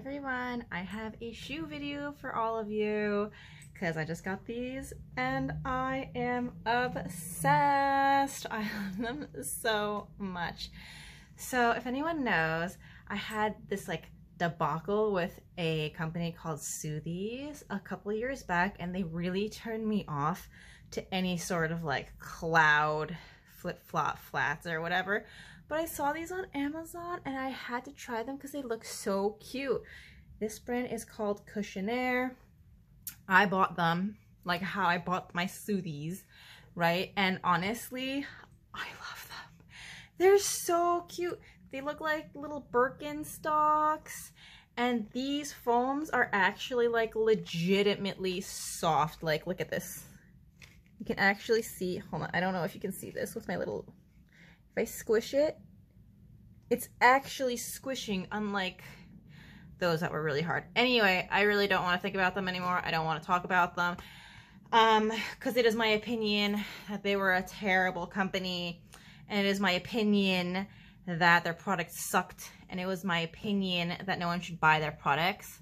everyone, I have a shoe video for all of you because I just got these and I am obsessed. I love them so much. So if anyone knows, I had this like debacle with a company called Soothies a couple years back and they really turned me off to any sort of like cloud flip-flop flats or whatever but I saw these on Amazon and I had to try them because they look so cute. This brand is called Cushionaire. I bought them like how I bought my Soothies, right? And honestly, I love them. They're so cute. They look like little Birkenstocks. And these foams are actually like legitimately soft. Like, look at this. You can actually see, hold on, I don't know if you can see this with my little if I squish it, it's actually squishing unlike those that were really hard. Anyway, I really don't want to think about them anymore. I don't want to talk about them um because it is my opinion that they were a terrible company and it is my opinion that their products sucked and it was my opinion that no one should buy their products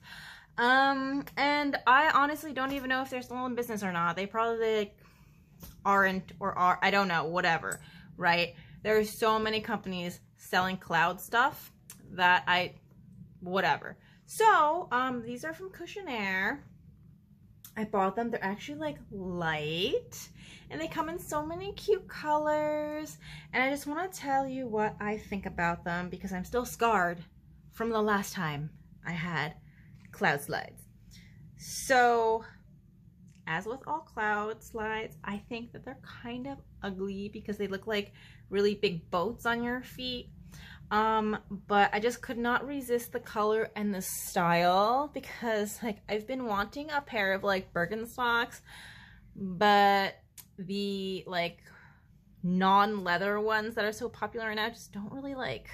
um and i honestly don't even know if they're still in business or not they probably aren't or are i don't know whatever right there are so many companies selling cloud stuff that I, whatever. So, um, these are from Cushionaire. I bought them. They're actually like light and they come in so many cute colors. And I just want to tell you what I think about them because I'm still scarred from the last time I had cloud slides. So as with all cloud slides, I think that they're kind of ugly because they look like really big boats on your feet. Um, but I just could not resist the color and the style because like I've been wanting a pair of like Birkenstocks, but the like non-leather ones that are so popular right now just don't really like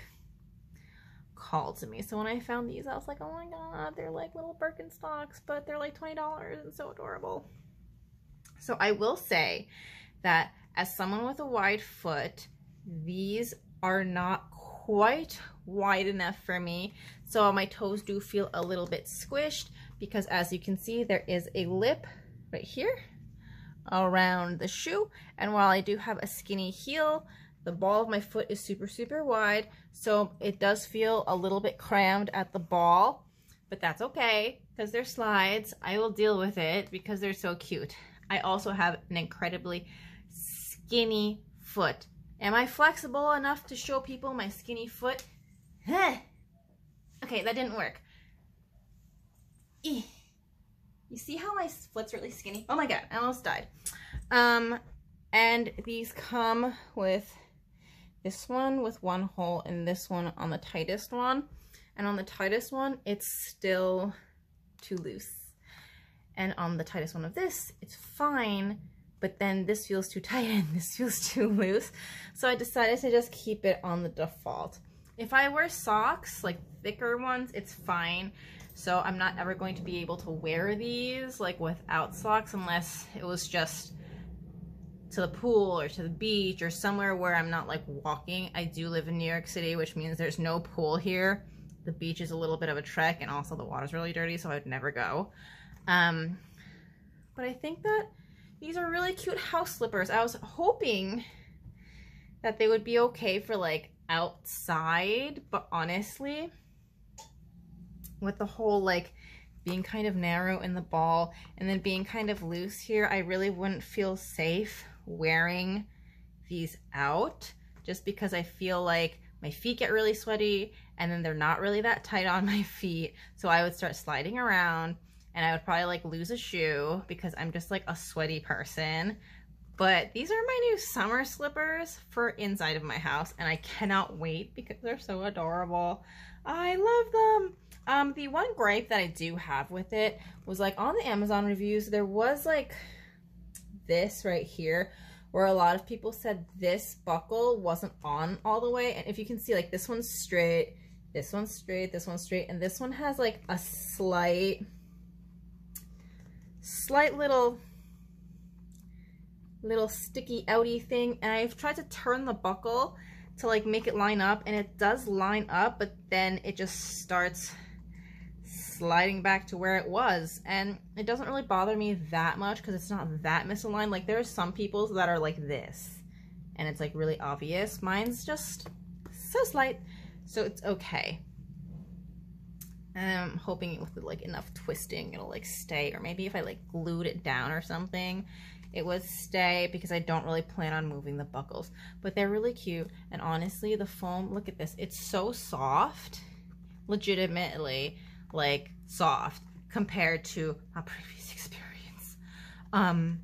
call to me. So when I found these, I was like, oh my god, they're like little Birkenstocks, but they're like $20 and so adorable. So I will say that as someone with a wide foot, these are not quite wide enough for me. So my toes do feel a little bit squished because as you can see, there is a lip right here around the shoe. And while I do have a skinny heel, the ball of my foot is super, super wide. So it does feel a little bit crammed at the ball, but that's okay because they're slides. I will deal with it because they're so cute. I also have an incredibly skinny foot. Am I flexible enough to show people my skinny foot? Okay, that didn't work. You see how my foot's really skinny? Oh my god, I almost died. Um, and these come with this one with one hole and this one on the tightest one. And on the tightest one, it's still too loose. And on the tightest one of this, it's fine, but then this feels too tight and this feels too loose. So I decided to just keep it on the default. If I wear socks, like thicker ones, it's fine. So I'm not ever going to be able to wear these like without socks unless it was just to the pool or to the beach or somewhere where I'm not like walking. I do live in New York City, which means there's no pool here. The beach is a little bit of a trek and also the water's really dirty, so I'd never go. Um, but I think that these are really cute house slippers. I was hoping that they would be okay for like outside, but honestly, with the whole like being kind of narrow in the ball and then being kind of loose here, I really wouldn't feel safe wearing these out just because I feel like my feet get really sweaty and then they're not really that tight on my feet. So I would start sliding around and I would probably like lose a shoe because I'm just like a sweaty person. But these are my new summer slippers for inside of my house and I cannot wait because they're so adorable. I love them. Um, the one gripe that I do have with it was like on the Amazon reviews, there was like this right here where a lot of people said this buckle wasn't on all the way. And if you can see like this one's straight, this one's straight, this one's straight, and this one has like a slight slight little little sticky outy thing and I've tried to turn the buckle to like make it line up and it does line up but then it just starts sliding back to where it was. And it doesn't really bother me that much because it's not that misaligned. Like there are some people's that are like this and it's like really obvious. Mine's just so slight, so it's okay. And I'm hoping with like enough twisting it'll like stay. Or maybe if I like glued it down or something it would stay because I don't really plan on moving the buckles. But they're really cute. And honestly the foam look at this. It's so soft. Legitimately like soft compared to my previous experience. Um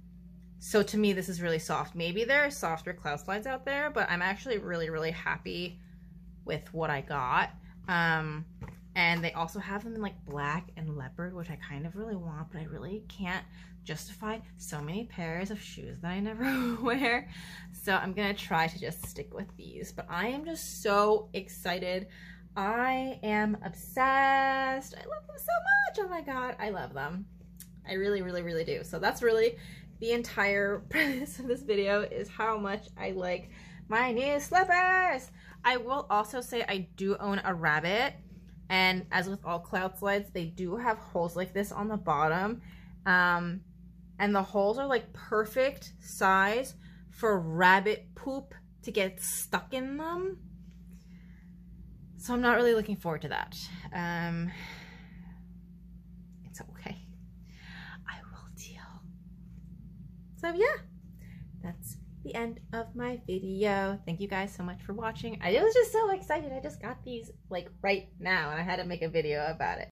so to me this is really soft. Maybe there are softer cloud slides out there but I'm actually really really happy with what I got. Um and they also have them in like black and leopard, which I kind of really want, but I really can't justify so many pairs of shoes that I never wear. So I'm gonna try to just stick with these. But I am just so excited. I am obsessed. I love them so much. Oh my God, I love them. I really, really, really do. So that's really the entire premise of this video is how much I like my new slippers. I will also say I do own a rabbit and as with all cloud slides, they do have holes like this on the bottom. Um, and the holes are like perfect size for rabbit poop to get stuck in them. So I'm not really looking forward to that. Um, it's okay. I will deal. So yeah, that's the end of my video. Thank you guys so much for watching. I was just so excited. I just got these like right now and I had to make a video about it.